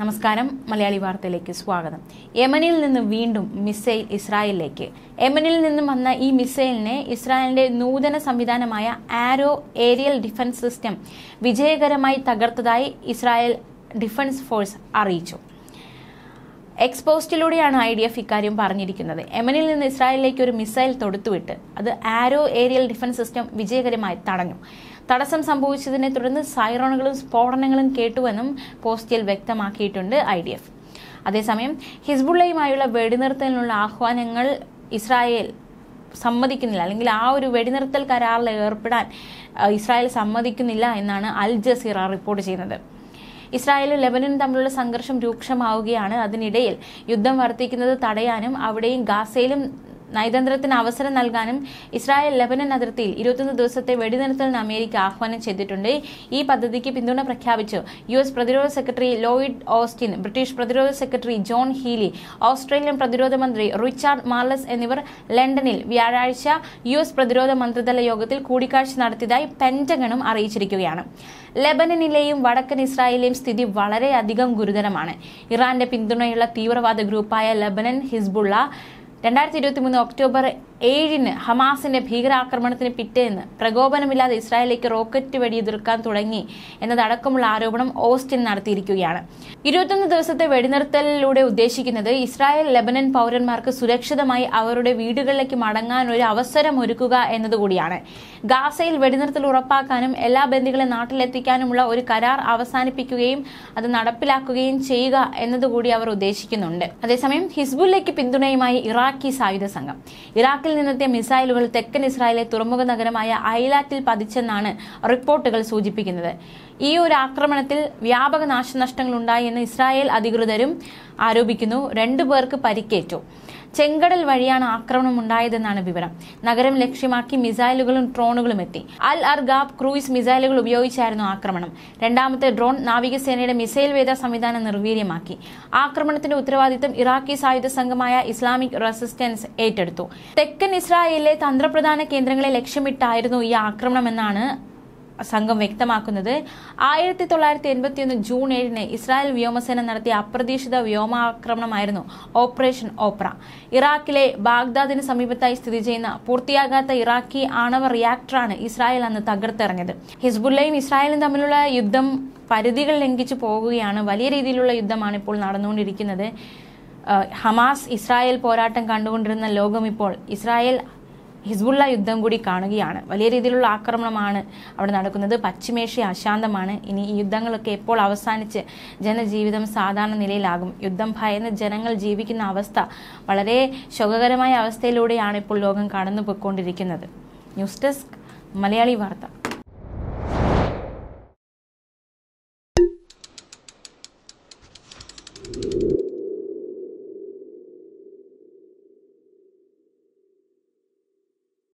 നമസ്കാരം. മലയാളി വാർത്തയിലേക്ക് സ്വാഗതം. യമനിൽ നിന്ന് വീണ്ടും മിസൈൽ ഇസ്രായേലിലേക്ക്. യമനിൽ നിന്നും വന്ന ഈ മിസൈലിനെ ഇസ്രായേലിന്റെ നൂതന സംവിധാനമായ ആരോ ഏരിയൽ ഡിഫൻസ് സിസ്റ്റം വിജയകരമായി തകർത്തതായി ഇസ്രായേൽ ഡിഫൻസ് ഫോഴ്സ് അറിയിച്ചു. എക്സ്പോസ്റ്റിലൂടെയാണ് ഐ ഡി എഫ് ഇക്കാര്യം പറഞ്ഞിരിക്കുന്നത്. യമനിൽ നിന്ന് ഇസ്രായേലിലേക്ക് ഒരു മിസൈൽ തൊടുത്തുവിട്ട് അത് ആരോ ഏരിയൽ ഡിഫൻസ് സിസ്റ്റം വിജയകരമായി തടഞ്ഞു. തടസ്സം സംഭവിച്ചതിനെ തുടർന്ന് സൈറോണുകളും സ്ഫോടനങ്ങളും കേട്ടുവെന്നും പോസ്റ്റിൽ വ്യക്തമാക്കിയിട്ടുണ്ട് ഐ ഡി എഫ്. അതേസമയം ഹിസ്ബുള്ളയുമായുള്ള വെടിനിർത്തലിനുള്ള ആഹ്വാനങ്ങൾ ഇസ്രായേൽ സമ്മതിക്കുന്നില്ല. അല്ലെങ്കിൽ ആ ഒരു വെടിനിർത്തൽ കരാറിൽ ഏർപ്പെടാൻ ഇസ്രായേൽ സമ്മതിക്കുന്നില്ല എന്നാണ് അൽ ജസീറ റിപ്പോർട്ട് ചെയ്യുന്നത്. ഇസ്രായേലും ലെബനനും തമ്മിലുള്ള സംഘർഷം രൂക്ഷമാവുകയാണ്. അതിനിടയിൽ യുദ്ധം വർദ്ധിക്കുന്നത് തടയാനും അവിടെയും ഗാസയിലും നയതന്ത്രത്തിന് അവസരം നൽകാനും ഇസ്രായേൽ ലെബനൻ അതിർത്തിയിൽ ഇരുപത്തൊന്ന് ദിവസത്തെ വെടിനിർത്തലിന് അമേരിക്ക ആഹ്വാനം ചെയ്തിട്ടുണ്ട്. ഈ പദ്ധതിക്ക് പിന്തുണ പ്രഖ്യാപിച്ചു യു എസ് പ്രതിരോധ സെക്രട്ടറി ലോയിഡ് ഓസ്റ്റിൻ ബ്രിട്ടീഷ് പ്രതിരോധ സെക്രട്ടറി ജോൺ ഹീലി ഓസ്ട്രേലിയൻ പ്രതിരോധ മന്ത്രി റിച്ചാർഡ് മാർലസ് എന്നിവർ ലണ്ടനിൽ വ്യാഴാഴ്ച യു എസ് പ്രതിരോധ മന്ത്രിതല യോഗത്തിൽ കൂടിക്കാഴ്ച നടത്തിയതായി പെന്റഗണും അറിയിച്ചിരിക്കുകയാണ്. ലെബനനിലെയും വടക്കൻ ഇസ്രായേലിലെയും സ്ഥിതി വളരെയധികം ഗുരുതരമാണ്. ഇറാന്റെ പിന്തുണയുള്ള തീവ്രവാദ ഗ്രൂപ്പായ ലെബനൻ ഹിസ്ബുള്ള രണ്ടായിരത്തി ഇരുപത്തി മൂന്ന് ഒക്ടോബർ ഏഴിന് ഹമാസിന്റെ ഭീകരാക്രമണത്തിന് പിറ്റേന്ന് പ്രകോപനമില്ലാതെ ഇസ്രായേലിലേക്ക് റോക്കറ്റ് വെടിയുതിർക്കാൻ തുടങ്ങി എന്നതടക്കമുള്ള ആരോപണം ഓസ്റ്റിൻ നടത്തിയിരിക്കുകയാണ്. ഇരുപത്തൊന്ന് ദിവസത്തെ വെടിനിർത്തലിലൂടെ ഉദ്ദേശിക്കുന്നത് ഇസ്രായേൽ ലെബനൻ പൗരന്മാർക്ക് സുരക്ഷിതമായി അവരുടെ വീടുകളിലേക്ക് മടങ്ങാൻ ഒരു അവസരം ഒരുക്കുക എന്നതുകൂടിയാണ്. ഗാസയിൽ വെടിനിർത്തൽ ഉറപ്പാക്കാനും എല്ലാ ബന്ധികളെ നാട്ടിലെത്തിക്കാനുമുള്ള ഒരു കരാർ അവസാനിപ്പിക്കുകയും അത് നടപ്പിലാക്കുകയും ചെയ്യുക എന്നതുകൂടി അവർ ഉദ്ദേശിക്കുന്നുണ്ട്. അതേസമയം ഹിസ്ബുല്ലയ്ക്ക് പിന്തുണയുമായി ഇറാഖി സായുധ സംഘം. ഇറാഖിൽ നിന്നെത്തിയ മിസൈലുകൾ തെക്കൻ ഇസ്രായേലിലെ തുറമുഖ നഗരമായ ഐലാറ്റിൽ പതിച്ചെന്നാണ് റിപ്പോർട്ടുകൾ സൂചിപ്പിക്കുന്നത്. ഈ ഒരു ആക്രമണത്തിൽ വ്യാപക നാശനഷ്ടങ്ങൾ ഉണ്ടായി എന്ന് ഇസ്രായേൽ അധികൃതരും ആരോപിക്കുന്നു. രണ്ടു പേർക്ക് പരിക്കേറ്റു. ചെങ്കടൽ വഴിയാണ് ആക്രമണം ഉണ്ടായതെന്നാണ് വിവരം. നഗരം ലക്ഷ്യമാക്കി മിസൈലുകളും ഡ്രോണുകളും എത്തി. അൽ അർഗാബ് ക്രൂയിസ് മിസൈലുകൾ ഉപയോഗിച്ചായിരുന്നു ആക്രമണം. രണ്ടാമത്തെ ഡ്രോൺ നാവികസേനയുടെ മിസൈൽ വേദ സംവിധാനം നിർവീര്യമാക്കി. ആക്രമണത്തിന്റെ ഉത്തരവാദിത്തം ഇറാഖി സായുധ സംഘമായ ഇസ്ലാമിക് റെസിസ്റ്റൻസ് ഏറ്റെടുത്തു. തെക്കൻ ഇസ്രായേലിലെ തന്ത്രപ്രധാന കേന്ദ്രങ്ങളെ ലക്ഷ്യമിട്ടായിരുന്നു ഈ ആക്രമണമെന്നാണ് സംഘം വ്യക്തമാക്കുന്നത്. ആയിരത്തി തൊള്ളായിരത്തി എൺപത്തിയൊന്ന് ജൂൺ ഏഴിന് ഇസ്രായേൽ വ്യോമസേന നടത്തിയ അപ്രതീക്ഷിത വ്യോമാക്രമണമായിരുന്നു ഓപ്പറേഷൻ ഓപ്ര. ഇറാഖിലെ ബാഗ്ദാദിന് സമീപത്തായി സ്ഥിതി ചെയ്യുന്ന പൂർത്തിയാകാത്ത ഇറാഖി ആണവ റിയാക്ടറാണ് ഇസ്രായേൽ അന്ന് തകർത്തെറിഞ്ഞത്. ഹിസ്ബുല്ലയും ഇസ്രായേലും തമ്മിലുള്ള യുദ്ധം പരിധികൾ ലംഘിച്ചു പോകുകയാണ്. വലിയ രീതിയിലുള്ള യുദ്ധമാണ് ഇപ്പോൾ നടന്നുകൊണ്ടിരിക്കുന്നത്. ഹമാസ് ഇസ്രായേൽ പോരാട്ടം കണ്ടുകൊണ്ടിരുന്ന ലോകം ഇപ്പോൾ ഇസ്രായേൽ ഹിസ്ബുള്ള യുദ്ധം കൂടി കാണുകയാണ്. വലിയ രീതിയിലുള്ള ആക്രമണമാണ് അവിടെ നടക്കുന്നത്. പശ്ചിമേഷ്യ അശാന്തമാണ്. ഇനി ഈ യുദ്ധങ്ങളൊക്കെ എപ്പോൾ അവസാനിച്ച് ജനജീവിതം സാധാരണ നിലയിലാകും? യുദ്ധം ഭയന്ന് ജനങ്ങൾ ജീവിക്കുന്ന അവസ്ഥ വളരെ ശോകകരമായ അവസ്ഥയിലൂടെയാണ് ഇപ്പോൾ ലോകം കടന്നു പോയിക്കൊണ്ടിരിക്കുന്നത് ന്യൂസ് ഡെസ്ക് മലയാളി വാർത്ത.